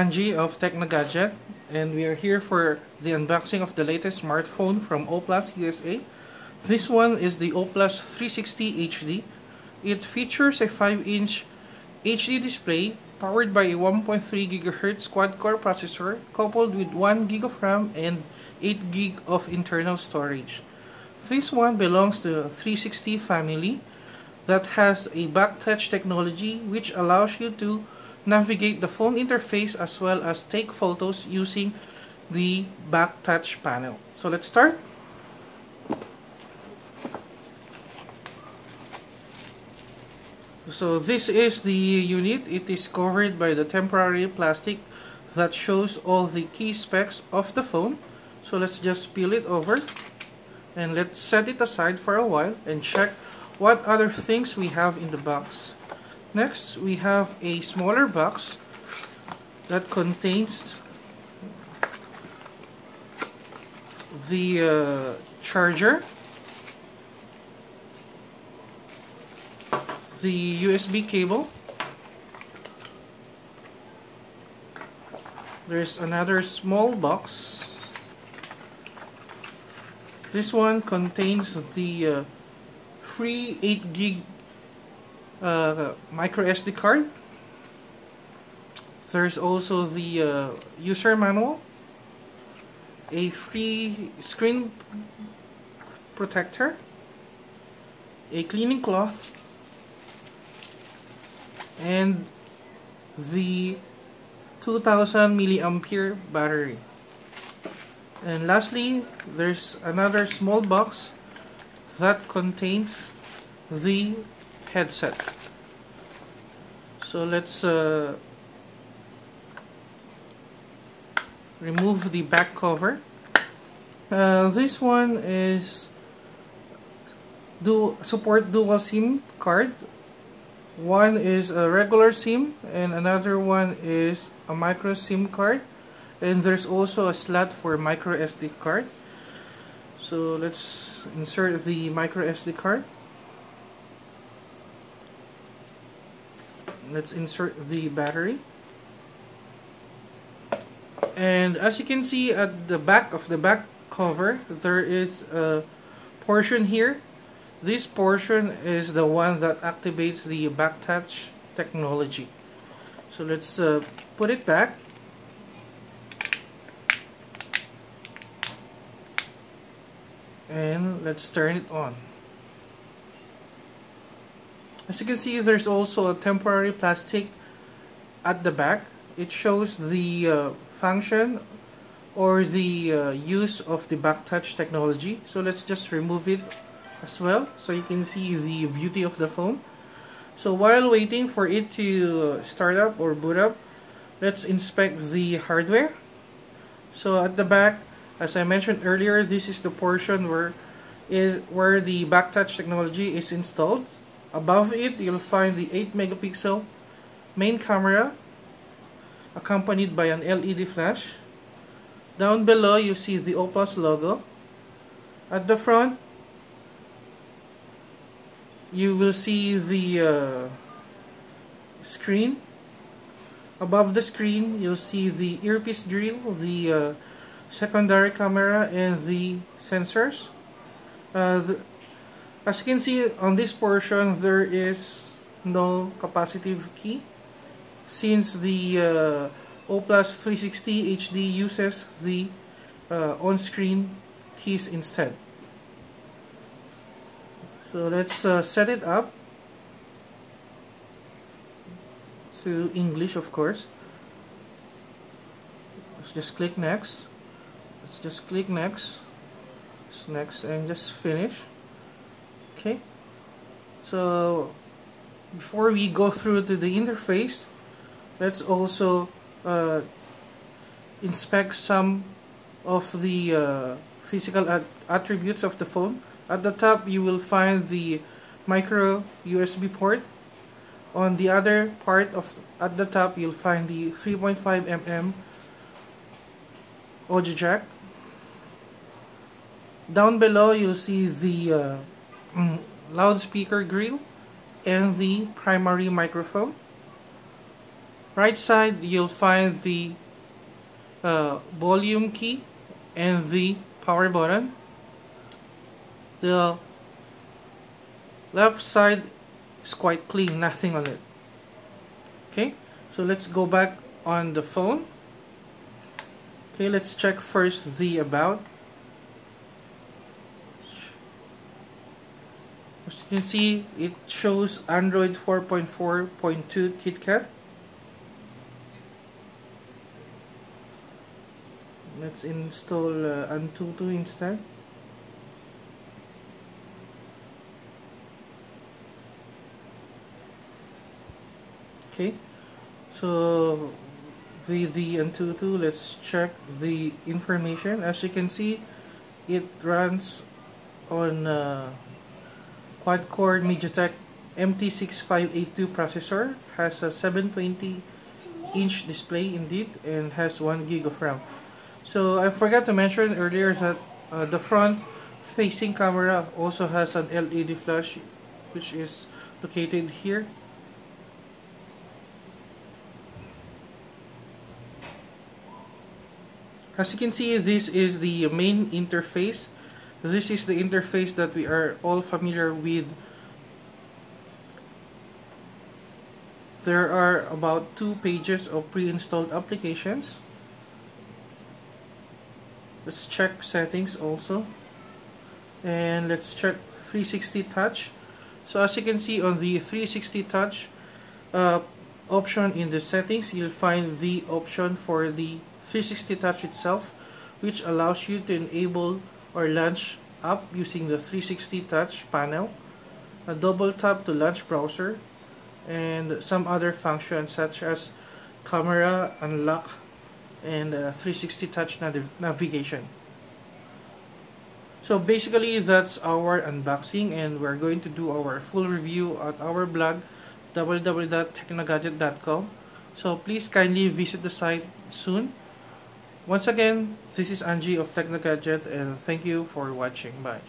Angie of TeknoGadyet and we are here for the unboxing of the latest smartphone from Oplus USA. This one is the Oplus 360 HD. It features a 5-inch HD display powered by a 1.3 GHz quad-core processor coupled with 1 GB of RAM and 8 GB of internal storage. This one belongs to the 360 family that has a back touch technology which allows you to navigate the phone interface as well as take photos using the back touch panel. So let's start. So this is the unit. It is covered by the temporary plastic that shows all the key specs of the phone. So let's just peel it over and let's set it aside for a while and check what other things we have in the box. Next, we have a smaller box that contains the uh, charger, the USB cable, there's another small box. This one contains the uh, free 8 gig uh, micro SD card. There's also the uh, user manual, a free screen protector, a cleaning cloth, and the 2000 milliampere battery. And lastly, there's another small box that contains the headset. So let's uh, remove the back cover. Uh, this one is do support dual SIM card. One is a regular SIM and another one is a micro SIM card. And there's also a slot for micro SD card. So let's insert the micro SD card. Let's insert the battery. And as you can see at the back of the back cover there is a portion here. This portion is the one that activates the back touch technology. So let's uh, put it back. And let's turn it on as you can see, there's also a temporary plastic at the back. It shows the uh, function or the uh, use of the back touch technology. So let's just remove it as well so you can see the beauty of the phone. So while waiting for it to uh, start up or boot up, let's inspect the hardware. So at the back, as I mentioned earlier, this is the portion where is where the back touch technology is installed. Above it, you'll find the 8 megapixel main camera accompanied by an LED flash. Down below, you see the Oplus logo. At the front, you will see the uh, screen. Above the screen, you'll see the earpiece grill, the uh, secondary camera, and the sensors. Uh, the, as you can see on this portion, there is no capacitive key since the uh, Oplus 360 HD uses the uh, on-screen keys instead. So let's uh, set it up to English of course. Let's just click next. Let's just click next. next and just finish okay? So before we go through to the interface let's also uh, inspect some of the uh, physical at attributes of the phone. At the top you will find the micro USB port. On the other part of at the top you'll find the 3.5 mm audio jack. Down below you'll see the uh, loudspeaker grill and the primary microphone. right side you'll find the uh, volume key and the power button. The left side is quite clean nothing on it. Okay so let's go back on the phone. Okay let's check first the about you can see it shows Android 4.4.2 KitKat. Let's install uh, Antutu instead. Okay. So with the Antutu let's check the information. As you can see it runs on uh, quad-core MediaTek MT6582 processor has a 720 inch display indeed and has 1 gig of RAM so I forgot to mention earlier that uh, the front facing camera also has an LED flash which is located here As you can see, this is the main interface. This is the interface that we are all familiar with. There are about two pages of pre-installed applications. Let's check settings also. And let's check 360 touch. So as you can see on the 360 touch uh, option in the settings, you'll find the option for the 360 touch itself which allows you to enable or launch app using the 360 touch panel a double tap to launch browser and some other functions such as camera unlock and uh, 360 touch nav navigation. So basically that's our unboxing and we're going to do our full review at our blog www.teknogadyet.com so please kindly visit the site soon once again, this is Angie of TeknoGadyet and thank you for watching. Bye.